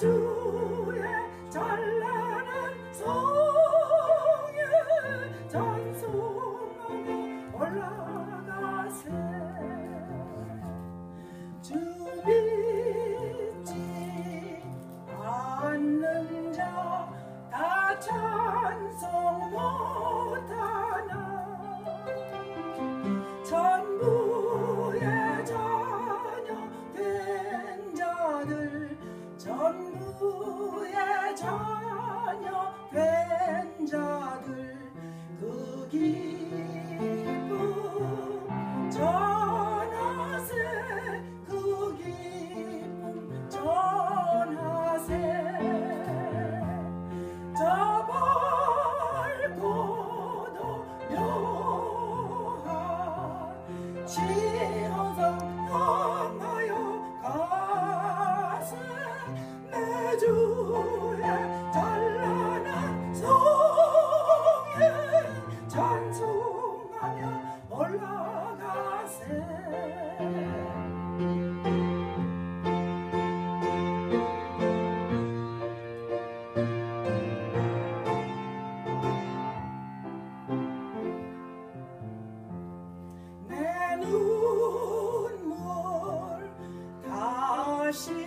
do. 주의 자녀 된 자들 그길 rocha.